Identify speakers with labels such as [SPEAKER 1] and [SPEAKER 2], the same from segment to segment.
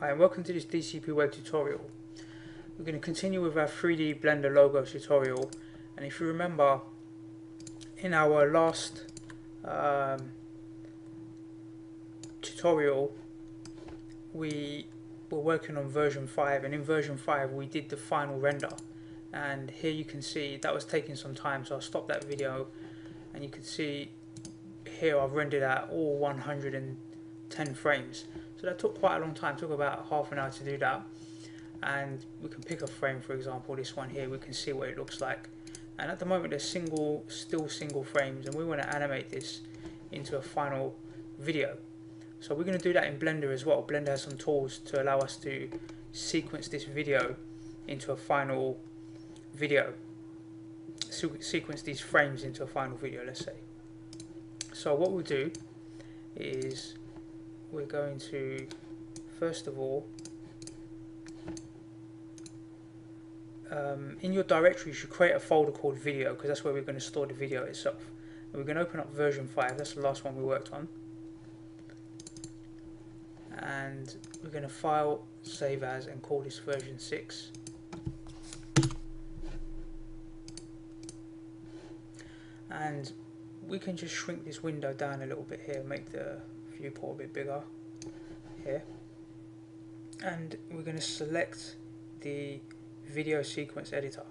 [SPEAKER 1] Hi and welcome to this DCP web tutorial. We're going to continue with our 3D Blender logo tutorial and if you remember in our last um, tutorial we were working on version 5 and in version 5 we did the final render and here you can see that was taking some time so I'll stop that video and you can see here I've rendered out all 110 frames so that took quite a long time, took about half an hour to do that. And we can pick a frame, for example, this one here, we can see what it looks like. And at the moment there's single, still single frames and we want to animate this into a final video. So we're going to do that in Blender as well. Blender has some tools to allow us to sequence this video into a final video. Se sequence these frames into a final video, let's say. So what we'll do is we're going to first of all um, in your directory you should create a folder called video because that's where we're going to store the video itself. And we're going to open up version 5 that's the last one we worked on. And we're going to file save as and call this version 6 and we can just shrink this window down a little bit here make the viewport a bit bigger here. And we're going to select the video sequence editor.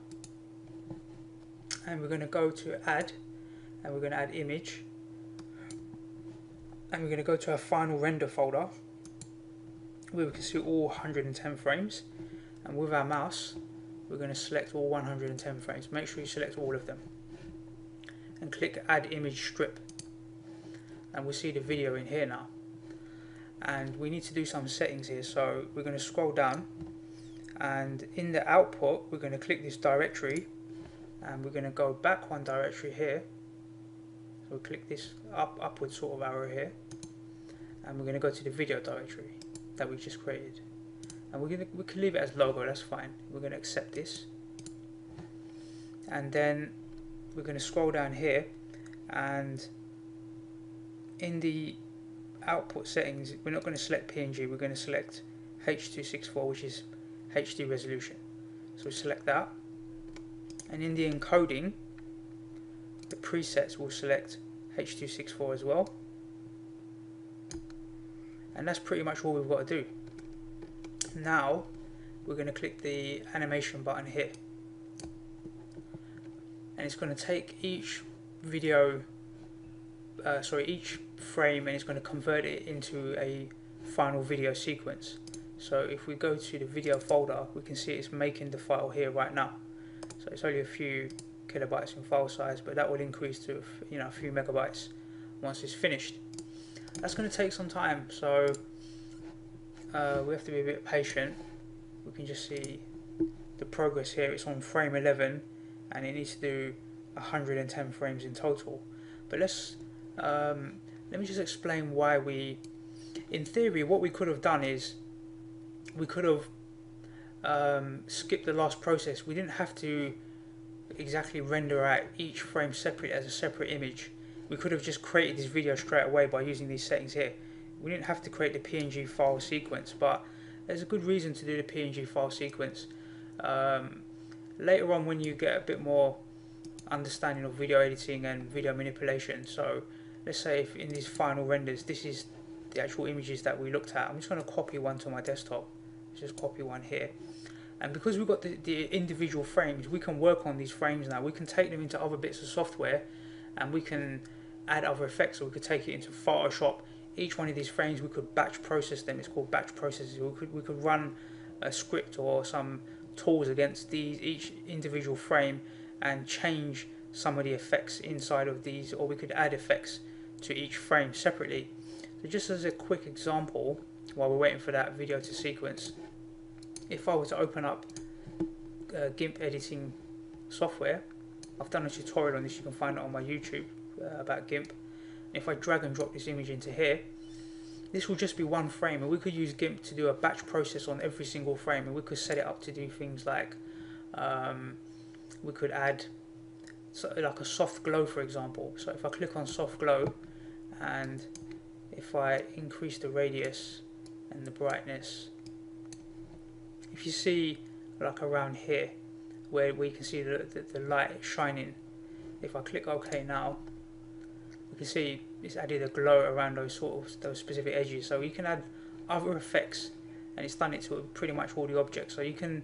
[SPEAKER 1] And we're going to go to add and we're going to add image. And we're going to go to our final render folder where we can see all 110 frames. And with our mouse we're going to select all 110 frames. Make sure you select all of them. And click add image strip and we'll see the video in here now. And we need to do some settings here so we're going to scroll down and in the output we're going to click this directory and we're going to go back one directory here. So we click this up upward sort of arrow here and we're going to go to the video directory that we just created. And we're going to we can leave it as logo that's fine. We're going to accept this. And then we're going to scroll down here and in the output settings we're not going to select PNG we're going to select H.264 which is HD resolution. So we select that. And in the encoding the presets will select H.264 as well. And that's pretty much all we've got to do. Now we're going to click the animation button here. And it's going to take each video uh, sorry each frame and it's going to convert it into a final video sequence. So if we go to the video folder we can see it's making the file here right now. So it's only a few kilobytes in file size but that will increase to you know a few megabytes once it's finished. That's going to take some time so uh, we have to be a bit patient. We can just see the progress here. It's on frame 11 and it needs to do 110 frames in total. But let's um, let me just explain why we in theory what we could have done is we could have um, skipped the last process. We didn't have to exactly render out each frame separate as a separate image. We could have just created this video straight away by using these settings here. We didn't have to create the PNG file sequence but there's a good reason to do the PNG file sequence. Um, later on when you get a bit more understanding of video editing and video manipulation so let's say if in these final renders this is the actual images that we looked at I'm just going to copy one to my desktop. Let's just copy one here. And because we've got the, the individual frames we can work on these frames now. We can take them into other bits of software and we can add other effects. So we could take it into Photoshop. Each one of these frames we could batch process them. It's called batch processes. We could we could run a script or some tools against these each individual frame and change some of the effects inside of these or we could add effects to each frame separately. So just as a quick example, while we're waiting for that video to sequence, if I were to open up uh, GIMP editing software, I've done a tutorial on this, you can find it on my YouTube uh, about GIMP. If I drag and drop this image into here, this will just be one frame and we could use GIMP to do a batch process on every single frame and we could set it up to do things like um, we could add so like a soft glow for example so if I click on soft glow and if I increase the radius and the brightness if you see like around here where we can see the, the, the light shining if I click OK now you can see it's added a glow around those sort of those specific edges. So you can add other effects and it's done it to pretty much all the objects. So you can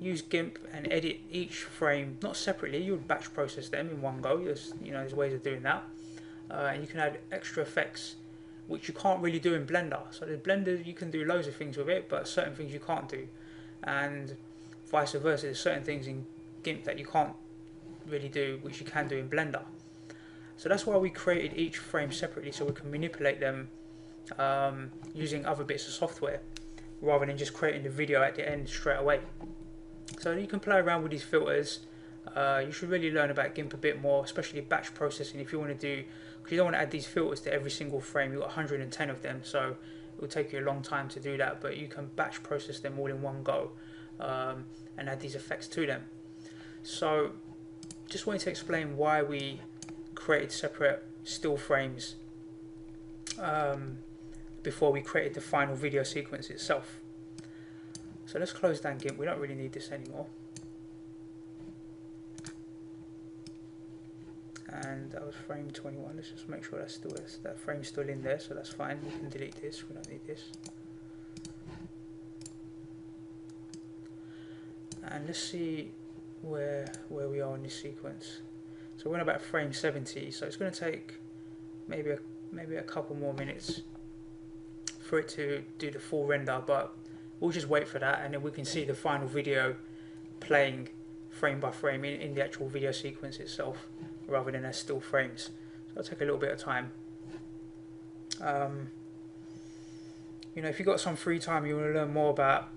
[SPEAKER 1] use GIMP and edit each frame not separately you would batch process them in one go. There's you know there's ways of doing that uh, and you can add extra effects which you can't really do in Blender so the Blender you can do loads of things with it but certain things you can't do and vice versa there's certain things in GIMP that you can't really do which you can do in Blender so that's why we created each frame separately so we can manipulate them um, using other bits of software rather than just creating the video at the end straight away. So you can play around with these filters. Uh, you should really learn about GIMP a bit more, especially batch processing if you want to do, because you don't want to add these filters to every single frame. You've got 110 of them, so it will take you a long time to do that, but you can batch process them all in one go um, and add these effects to them. So just wanted to explain why we created separate still frames um, before we created the final video sequence itself. So let's close down GIMP, we don't really need this anymore. And that was frame 21, let's just make sure that's still that frame's still in there, so that's fine, we can delete this, we don't need this. And let's see where where we are in this sequence. So we're in about frame 70, so it's going to take maybe a, maybe a couple more minutes for it to do the full render, but we'll just wait for that and then we can see the final video playing frame by frame in, in the actual video sequence itself rather than as still frames. So it'll take a little bit of time. Um, you know, if you've got some free time, you want to learn more about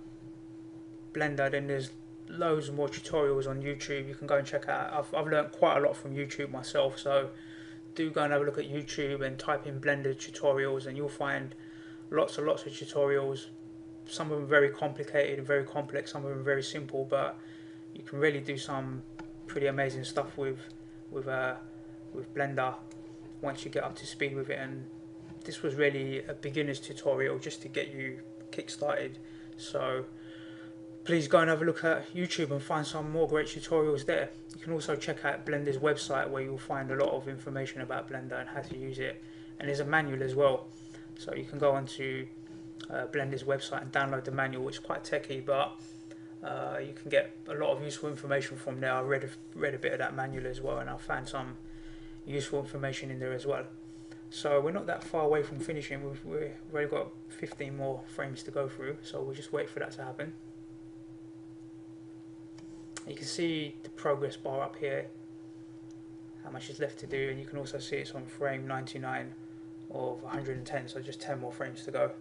[SPEAKER 1] Blender, then there's loads more tutorials on YouTube you can go and check out. I've, I've learned quite a lot from YouTube myself, so do go and have a look at YouTube and type in Blender tutorials and you'll find lots and lots of tutorials. Some of them very complicated and very complex, some of them very simple, but you can really do some pretty amazing stuff with with uh, with Blender once you get up to speed with it. And this was really a beginner's tutorial just to get you kick started. So please go and have a look at YouTube and find some more great tutorials there. You can also check out Blender's website where you'll find a lot of information about Blender and how to use it. And there's a manual as well. So you can go onto uh, Blender's website and download the manual, which is quite techy, but uh, you can get a lot of useful information from there. I read a, read a bit of that manual as well, and I found some useful information in there as well. So we're not that far away from finishing. We've, we've already got 15 more frames to go through, so we'll just wait for that to happen. You can see the progress bar up here, how much is left to do, and you can also see it's on frame 99 of 110, so just 10 more frames to go.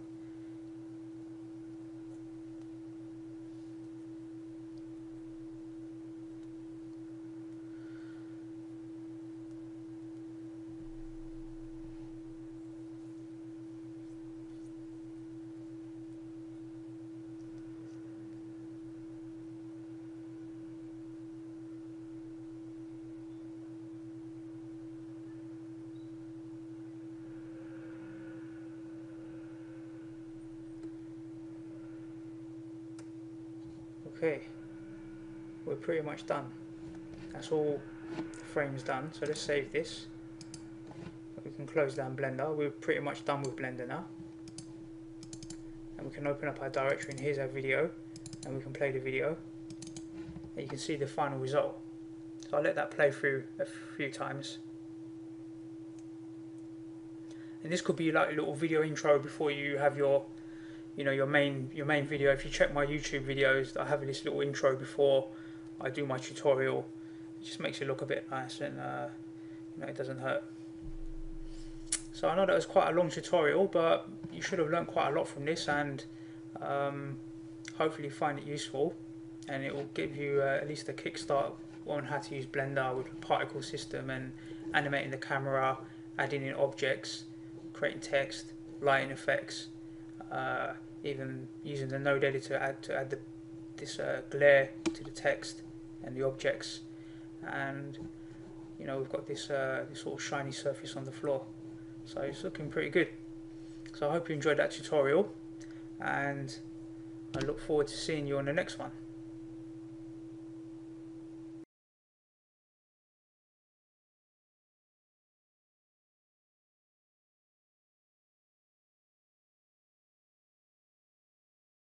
[SPEAKER 1] Okay, we're pretty much done. That's all the frames done. So let's save this. We can close down Blender. We're pretty much done with Blender now. And we can open up our directory and here's our video. And we can play the video. And you can see the final result. So I'll let that play through a few times. And this could be like a little video intro before you have your you know your main your main video. If you check my YouTube videos I have this little intro before I do my tutorial. It just makes it look a bit nice and uh, you know it doesn't hurt. So I know that was quite a long tutorial but you should have learned quite a lot from this and um, hopefully find it useful. And it will give you uh, at least a kickstart on how to use Blender with the particle system and animating the camera adding in objects creating text lighting effects uh, even using the node editor add to add the, this uh, glare to the text and the objects. And you know we've got this, uh, this sort of shiny surface on the floor. So it's looking pretty good. So I hope you enjoyed that tutorial and I look forward to seeing you on the next one.